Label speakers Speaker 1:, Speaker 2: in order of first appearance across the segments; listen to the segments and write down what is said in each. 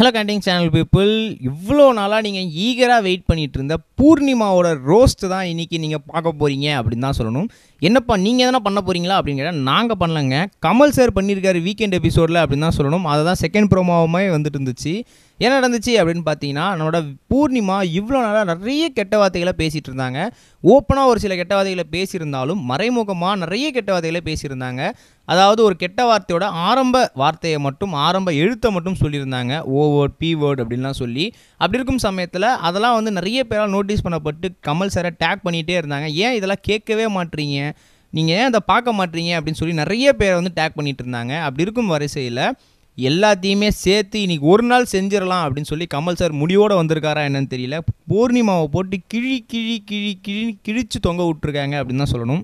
Speaker 1: Hello canting channel people இவ்வளோ நாளாக நீங்கள் ஈகராக வெயிட் பண்ணிகிட்டு இருந்த பூர்ணிமாவோட ரோஸ்ட் தான் இன்றைக்கி நீங்கள் பார்க்க போகிறீங்க அப்படின்னு தான் சொல்லணும். என்னப்பா நீங்கள் எதனா பண்ண போகிறீங்களா அப்படின்னு கேட்டால் நாங்கள் பண்ணலங்க. கமல் சார் பண்ணியிருக்காரு வீக்கெண்ட் எபிசோடில் அப்படின்னு தான் சொல்லணும். அதை தான் செகண்ட் ப்ரோமாவுமே வந்துட்டு இருந்துச்சு. என்ன நடந்துச்சு அப்படின்னு பார்த்தீங்கன்னா நம்மளோட பூர்ணிமா இவ்வளோ நாளாக நிறைய கெட்ட வார்த்தைகளை பேசிகிட்டு இருந்தாங்க. ஓப்பனாக ஒரு சில கெட்ட வார்த்தைகளை பேசியிருந்தாலும் மறைமுகமாக நிறைய கெட்ட வார்த்தைகளை பேசியிருந்தாங்க. அதாவது ஒரு கெட்ட வார்த்தையோட ஆரம்ப வார்த்தையை மட்டும் ஆரம்ப எழுத்தை மட்டும் சொல்லியிருந்தாங்க. ஓவேர்ட் பி வேர்ட் அப்படின்லாம் சொல்லி. அப்படி இருக்கும் சமயத்தில் அதெல்லாம் வந்து நிறைய பேரால் நோட்டீஸ் பண்ணப்பட்டு கமல் சாரை டேக் பண்ணிகிட்டே இருந்தாங்க. ஏன் இதெல்லாம் கேட்கவே மாட்றீங்க? நீங்கள் ஏன் அதை பார்க்க மாட்றீங்க? அப்படின்னு சொல்லி நிறைய பேரை வந்து டேக் பண்ணிகிட்டு இருந்தாங்க. அப்படி இருக்கும் வரிசையில் எல்லாத்தையுமே சேர்த்து இன்றைக்கி ஒரு நாள் செஞ்சிடலாம் அப்படின்னு சொல்லி கமல் சார் முடிவோடு வந்திருக்காரா என்னன்னு தெரியல. பூர்ணிமாவை போட்டு கிழி கிழி கிழி கிழி கிழிச்சு தொங்க விட்ருக்காங்க அப்படின்னு தான் சொல்லணும்.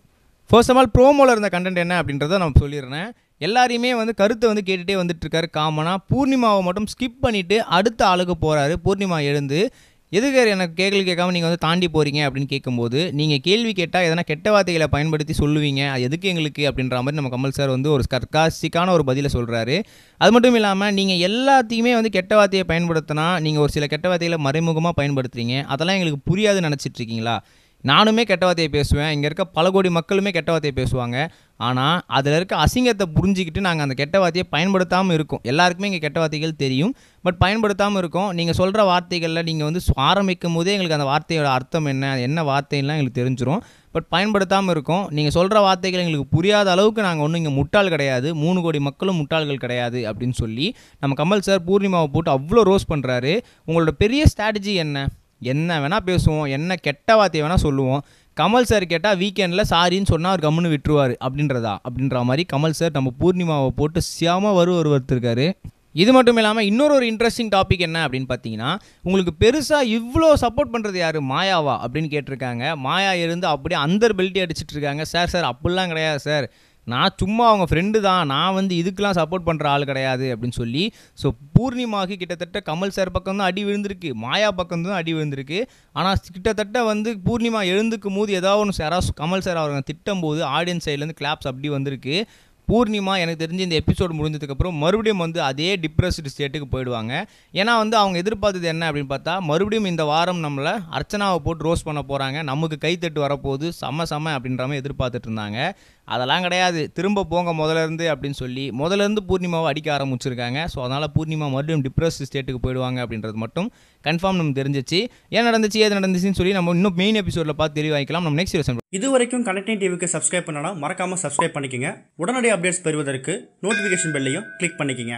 Speaker 1: ஃபர்ஸ்ட் ஆஃப் ஆல் ப்ரோமோவில் இருந்த கண்டென்ட் என்ன அப்படின்றத நான் சொல்லிடுறேன். எல்லாரையுமே வந்து கருத்தை வந்து கேட்டுகிட்டே வந்துட்டுருக்காரு காமனாக பூர்ணிமாவை மட்டும் ஸ்கிப் பண்ணிவிட்டு அடுத்த ஆளுக்கு போகிறாரு பூர்ணிமா எழுந்து எதுக்கு எனக்கு கேள்வி கேட்காம நீங்கள் வந்து தாண்டி போகிறீங்க அப்படின்னு கேட்கும்போது நீங்கள் கேள்வி கேட்டால் எதனா கெட்ட வார்த்தைகளை பயன்படுத்தி சொல்லுவீங்க. அது எதுக்கு எங்களுக்கு? அப்படின்ற மாதிரி நம்ம கமல் சார் வந்து ஒரு சர்க்காஸ்டிக்கான ஒரு பதிலை சொல்கிறாரு அது மட்டும் இல்லாமல் நீங்கள் எல்லாத்தையுமே வந்து கெட்ட வார்த்தையை பயன்படுத்தினா நீங்கள் ஒரு சில கெட்ட வார்த்தைகளை மறைமுகமாக பயன்படுத்துறீங்க. அதெல்லாம் எங்களுக்கு புரியாதுன்னு நினச்சிட்டு இருக்கீங்களா? நானுமே கெட்ட வார்த்தையை பேசுவேன். இங்கே இருக்க பல கோடி மக்களுமே கெட்ட வார்த்தையை பேசுவாங்க. ஆனால் அதில் இருக்க அசிங்கத்தை புரிஞ்சிக்கிட்டு நாங்கள் அந்த கெட்ட வார்த்தையை பயன்படுத்தாமல் இருக்கோம். எல்லாருக்குமே இங்கே கெட்ட வார்த்தைகள் தெரியும். பட் பயன்படுத்தாமல் இருக்கோம். நீங்கள் சொல்கிற வார்த்தைகளில் நீங்கள் வந்து ஆரம்பிக்கும் போதே எங்களுக்கு அந்த வார்த்தையோட அர்த்தம் என்ன அது என்ன வார்த்தைலாம் எங்களுக்கு தெரிஞ்சிடும் பட் பயன்படுத்தாமல் இருக்கோம். நீங்கள் சொல்கிற வார்த்தைகள் எங்களுக்கு புரியாத அளவுக்கு நாங்கள் ஒன்றும் இங்கே முட்டாள் கிடையாது. மூணு கோடி மக்களும் முட்டாள்கள் கிடையாது அப்படின்னு சொல்லி நம்ம கமல் சார் பூர்ணிமாவை போட்டு அவ்வளோ ரோஸ் பண்ணுறாரு உங்களோட பெரிய ஸ்ட்ராட்டஜி என்ன? என்ன வேணால் பேசுவோம் என்ன கெட்ட வார்த்தையை வேணால் சொல்லுவோம். கமல் சார் கேட்டால் வீக்கெண்டில் சாரின்னு சொன்னால் அவர் கம்முன்னு விட்டுருவார். அப்படின்றதா? அப்படின்ற மாதிரி கமல் சார் நம்ம பூர்ணிமாவை போட்டு சியாம வரு ஒருவர்த்திருக்காரு இது மட்டும் இல்லாமல் இன்னொரு ஒரு இன்ட்ரெஸ்டிங் டாபிக் என்ன அப்படின்னு பார்த்தீங்கன்னா உங்களுக்கு பெருசாக இவ்வளோ சப்போர்ட் பண்ணுறது யார்? மாயாவா அப்படின்னு கேட்டிருக்காங்க. மாயா இருந்து அப்படியே அந்தர் பெல்ட்டி அடிச்சிட்டு இருக்காங்க. சார் சார் அப்படிலாம் கிடையாது சார் நான் சும்மா அவங்க ஃப்ரெண்டு தான் நான் வந்து இதுக்கெலாம் சப்போர்ட் பண்ணுற ஆள் கிடையாது அப்படின்னு சொல்லி ஸோ பூர்ணிமாவுக்கு கிட்டத்தட்ட கமல் சார் பக்கம் தான் அடி விழுந்திருக்கு மாயா பக்கம் தான் அடி விழுந்திருக்கு. ஆனால் கிட்டத்தட்ட வந்து பூர்ணிமா எழுந்துக்கும் போது ஏதாவது ஒன்று யாராவது கமல் சார் அவங்க திட்டம் போது ஆடியன்ஸ் சைட்லேருந்து கிளாப்ஸ் அப்படி வந்திருக்கு. பூர்ணிமா எனக்கு தெரிஞ்சு இந்த எபிசோடு முடிஞ்சதுக்கப்புறம் மறுபடியும் வந்து அதே டிப்ரெஸ்டு ஸ்டேட்டுக்கு போயிடுவாங்க. ஏன்னா வந்து அவங்க எதிர்பார்த்தது என்ன அப்படின்னு பார்த்தா மறுபடியும் இந்த வாரம் நம்மளை அர்ச்சனாவை போட்டு ரோஸ் பண்ண போகிறாங்க நமக்கு கைத்தட்டு வரப்போகுது செம்ம செம்ம அப்படின்ற மாதிரி எதிர்பார்த்துட்டு இருந்தாங்க. அதெல்லாம் கிடையாது. திரும்ப போங்க முதல்ல இருந்து அப்படின்னு சொல்லி முதலேருந்து பூர்ணிமாவை அடிக்க ஆரம்பிச்சிருக்காங்க. ஸோ அதனால் பூர்ணிமா மறுபடியும் டிப்ரெஸ் ஸ்டேட்டுக்கு போயிடுவாங்க அப்படின்றது மட்டும் கன்ஃபார்ம் நம்ம தெரிஞ்சிச்சு. ஏன் நடந்துச்சு ஏது நடந்துச்சுன்னு சொல்லி நம்ம இன்னும் மெயின் எபிசோடில் பார்த்து தெளிவாக்கலாம் நம்ம நெக்ஸ்ட்
Speaker 2: இது வரைக்கும் கனெக்டிங் டிவிக்கு சப்ஸ்கிரைப் பண்ணனா மறக்காமல் சப்ஸ்கிரைப் பண்ணிக்கங்க. உடனடியாக அப்டேட்ஸ் பெறுவதற்கு நோட்டிஃபிகேஷன் பெல்லையும் கிளிக் பண்ணிக்கங்க.